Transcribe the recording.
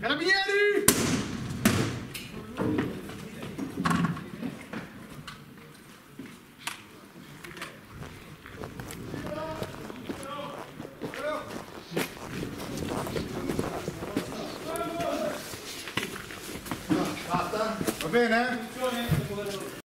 Carabinieri! Va bene?